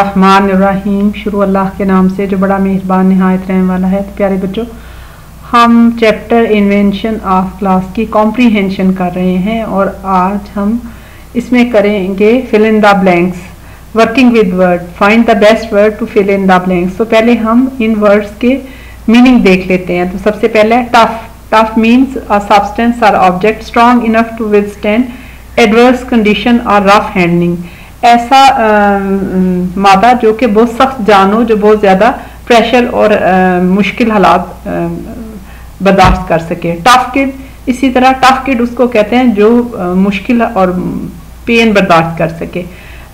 रहमान रहीम शुरू अल्लाह के नाम से, जो बड़ा मेहरबान, नहायत रहने वाला है। तो प्यारे बच्चों, हम चैप्टर इन्वेंशन ऑफ़ क्लास की कॉम्प्रीहेंशन कर रहे हैं और आज हम इसमें करेंगे fill in the blanks working with word find the best word to fill in the blanks तो पहले हम इन वर्ड्स के मीनिंग देख लेते हैं। तो सबसे पहले tough tough means a substance और object strong enough to withstand adverse condition और रफ हैंडलिंग ऐसा मादा जो कि बहुत सख्त जान हो जो बहुत ज़्यादा प्रेशर और मुश्किल हालात बर्दाश्त कर सके। टफ किड इसी तरह टफ किड उसको कहते हैं जो मुश्किल और पेन बर्दाश्त कर सके।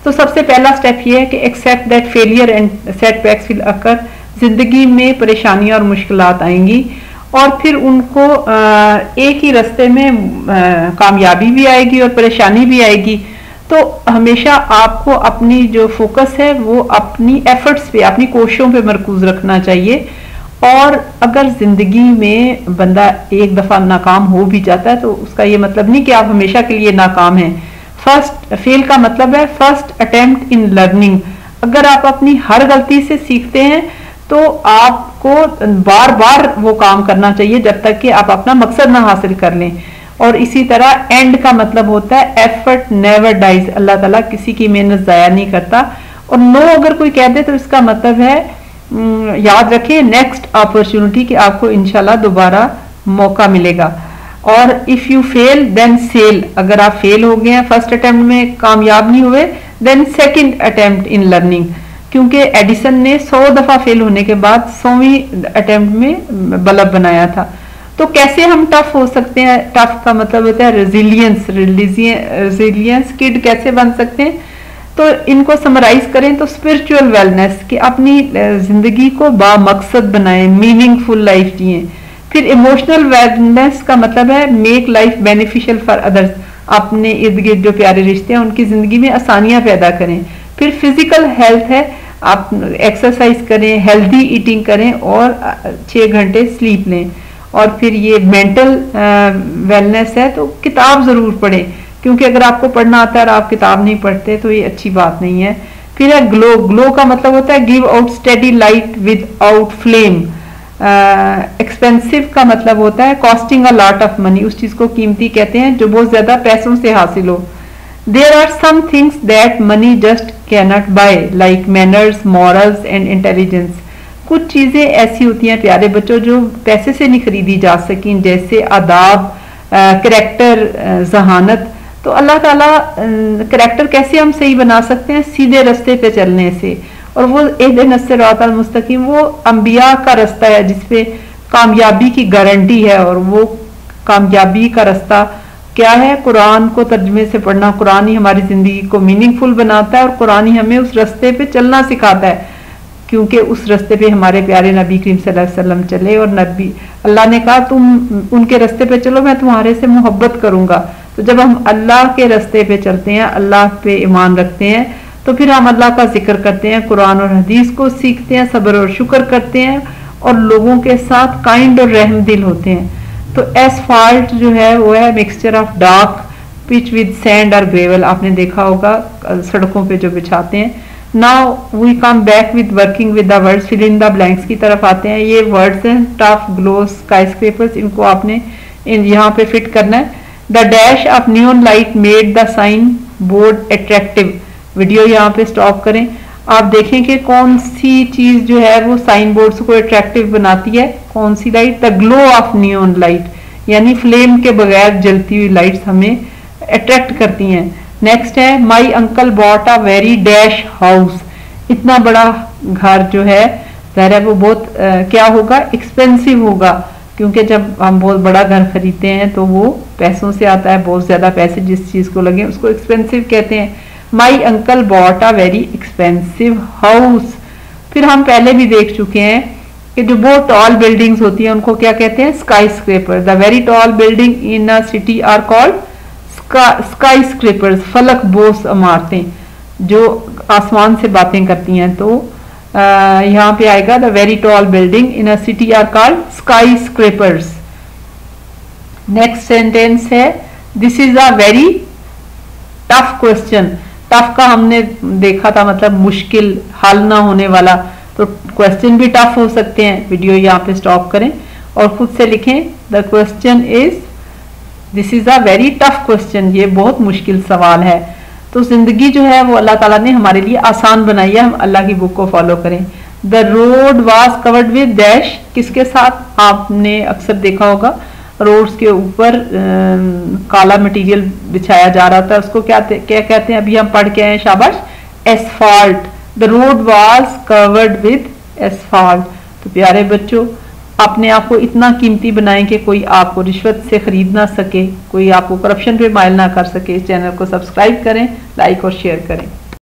तो सबसे पहला स्टेप ये है कि accept that failure and set setbacks will occur ज़िंदगी में परेशानियाँ और मुश्किल आएँगी और फिर उनको एक ही रास्ते में कामयाबी भी आएगी और परेशानी भी आएगी। तो हमेशा आपको अपनी जो फोकस है, वो अपनी एफर्ट्स पे, अपनी कोशिशों पे मरकूज रखना चाहिए। और अगर ज़िंदगी में बंदा एक दफ़ा नाकाम हो भी जाता है तो उसका ये मतलब नहीं कि आप हमेशा के लिए नाकाम हैं। फ़र्स्ट फेल का मतलब है फ़र्स्ट अटेम्प्ट इन लर्निंग अगर आप अपनी हर गलती से सीखते हैं तो आपको बार बार वो काम करना चाहिए, जब तक कि आप अपना मकसद ना हासिल कर लें। और इसी तरह एंड का मतलब होता है एफर्ट नेवर डाइज अल्लाह ताला किसी की मेहनत ज़ाया नहीं करता। और नो अगर कोई कह दे तो इसका मतलब है याद रखें नेक्स्ट अपॉर्चुनिटी कि आपको इनशाला दोबारा मौका मिलेगा। और if you fail then sell अगर आप फेल हो गए हैं फ़र्स्ट अटेम्प्ट में कामयाब नहीं हुए then second attempt in learning क्योंकि एडिसन ने सौ दफ़ा फेल होने के बाद सौवीं अटेम्प्ट में बल्ब बनाया था। तो कैसे हम टफ हो सकते हैं? टफ का मतलब होता है रेजिलियंस रेजिलियंस किड कैसे बन सकते हैं? तो इनको समराइज करें तो स्पिरिचुअल वेलनेस कि अपनी ज़िंदगी को बामकसद बनाएँ मीनिंगफुल लाइफ जिए। फिर इमोशनल वेलनेस का मतलब है make life beneficial for others अपने इर्द गिर्द जो प्यारे रिश्ते हैं, उनकी ज़िंदगी में आसानियाँ पैदा करें। फिर फ़िज़िकल हेल्थ है, आप एक्सरसाइज करें हेल्दी ईटिंग करें और छः घंटे स्लीप लें। और फिर ये मेंटल वेलनेस है तो किताब ज़रूर पढ़ें। क्योंकि अगर आपको पढ़ना आता है और आप किताब नहीं पढ़ते तो ये अच्छी बात नहीं है। फिर है ग्लो ग्लो का मतलब होता है give out steady light without flame expensive का मतलब होता है costing a lot of money उस चीज़ को कीमती कहते हैं, जो बहुत ज़्यादा पैसों से हासिल हो। There are some things that money just cannot buy like manners morals and intelligence कुछ चीज़ें ऐसी होती हैं, प्यारे बच्चों, जो पैसे से नहीं खरीदी जा सकी, जैसे आदाब करेक्टर जहानत। तो अल्लाह ताला करेक्टर कैसे हम सही बना सकते हैं? सीधे रास्ते पे चलने से। और वो एक दिन मुस्तकीम, वो अम्बिया का रास्ता है जिसपे कामयाबी की गारंटी है, और वो कामयाबी का रास्ता क्या है? कुरान को तर्जमे से पढ़ना, कुरान ही हमारी ज़िंदगी को मीनिंगफुल बनाता है, और कुरान हमें उस रास्ते पे चलना सिखाता है। क्योंकि उस रास्ते पे हमारे प्यारे नबी करीम वसल्लम चले और नबी, अल्लाह ने कहा, तुम उनके रास्ते पे चलो, मैं तुम्हारे से मोहब्बत करूँगा। तो जब हम अल्लाह के रास्ते पे चलते हैं, अल्लाह पे ईमान रखते हैं तो फिर हम अल्लाह का ज़िक्र करते हैं, कुरान और हदीस को सीखते हैं, सब्र और शुक्र करते हैं और लोगों के साथ काइंड और रहम दिल होते हैं। तो एसफाल्ट जो है, वो है mixture of dark pitch with sand और ग्रेवल आपने देखा होगा, सड़कों पे जो बिछाते हैं now we come back with working with the words fill in the blanks की तरफ़ आते हैं। ये वर्ड्स हैं टफ ग्लोस स्काई स्क्रेपर्स इनको आपने इन यहाँ पे फिट करना है। The dash of neon light made the sign board attractive video यहाँ पे स्टॉप करें। आप देखें कि कौन सी चीज़ जो है वो साइन बोर्ड्स को अट्रैक्टिव बनाती है। कौन सी light the glow of neon light यानी फ्लेम के बगैर जलती हुई लाइट्स हमें अट्रैक्ट करती हैं। नेक्स्ट है my uncle bought a very dash house इतना बड़ा घर जो है जहर है वो बहुत आ, क्या होगा? एक्सपेंसिव होगा क्योंकि जब हम बहुत बड़ा घर खरीदते हैं तो वो पैसों से आता है बहुत ज़्यादा पैसे जिस चीज़ को लगे उसको एक्सपेंसिव कहते हैं। My uncle bought a very expensive house फिर हम पहले भी देख चुके हैं कि जो बहुत टॉल बिल्डिंग्स होती हैं उनको क्या कहते हैं? Skyscraper the very tall building in a city are called skyscrapers फलक बोस इमारतें, जो आसमान से बातें करती हैं तो यहाँ पे आएगा the very tall building in a city are called skyscrapers next sentence है this is a very tough question tough का हमने देखा था मतलब मुश्किल, हल ना होने वाला। तो क्वेश्चन भी टफ हो सकते हैं वीडियो यहाँ पे स्टॉप करें। और खुद से लिखें the question is this is a very tough question ये बहुत मुश्किल सवाल है। तो ज़िंदगी जो है वो अल्लाह ताला ने हमारे लिए आसान बनाई है। हम अल्लाह की बुक को फॉलो करें। The road was covered with dash किसके साथ? आपने अक्सर देखा होगा। रोड्स के ऊपर काला मटेरियल बिछाया जा रहा था। उसको क्या क्या कहते हैं? अभी हम पढ़ के आए हैं, शाबाश। Asphalt the road was covered with asphalt तो प्यारे बच्चों अपने आप को इतना कीमती बनाएँ कि कोई आपको रिश्वत से खरीद ना सके, कोई आपको करप्शन पे मायल ना कर सके। इस चैनल को सब्सक्राइब करें लाइक और शेयर करें।